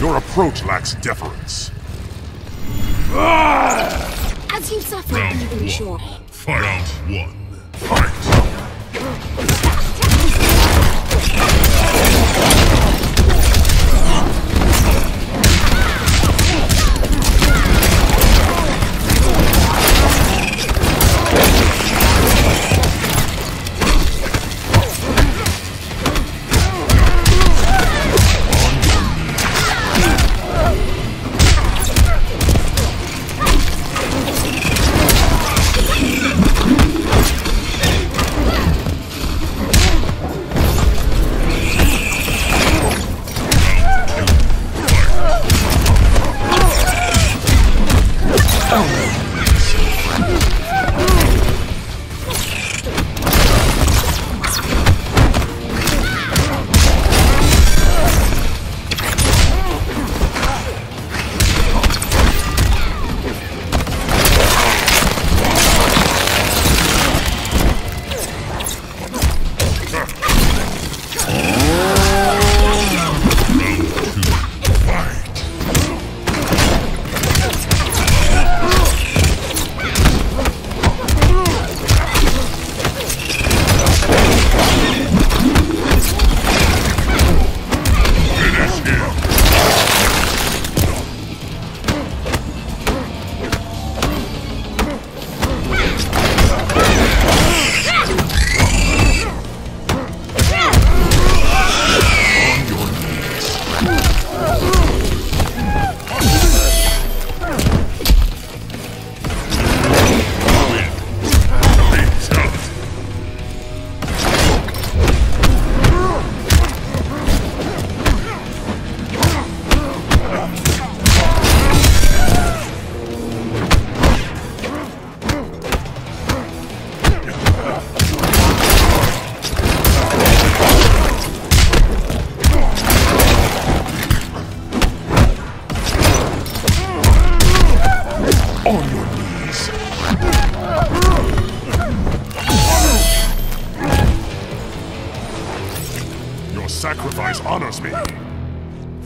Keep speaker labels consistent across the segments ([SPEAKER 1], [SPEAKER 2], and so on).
[SPEAKER 1] Your approach lacks deference.
[SPEAKER 2] As you suffer,
[SPEAKER 3] Round one.
[SPEAKER 2] sure.
[SPEAKER 3] Fight. Round one. Fight. Fight.
[SPEAKER 1] Sacrifice honors me.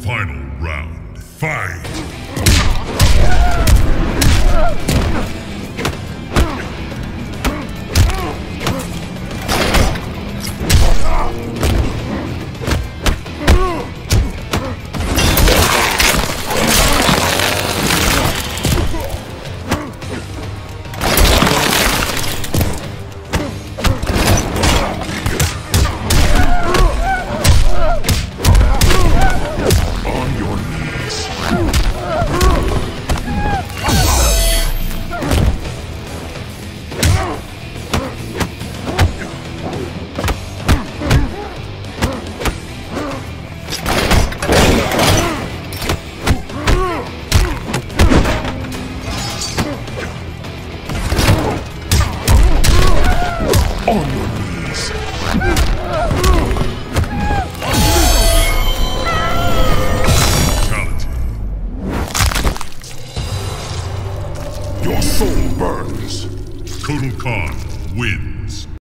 [SPEAKER 3] Final round. Fight.
[SPEAKER 1] Soul burns.
[SPEAKER 3] Kotal Khan wins.